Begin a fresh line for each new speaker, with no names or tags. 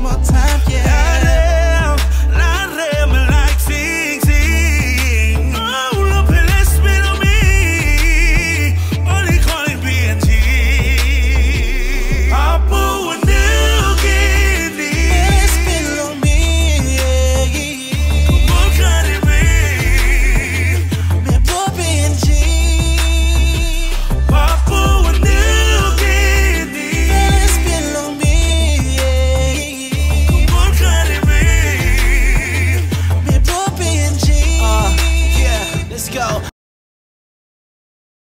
more time. go.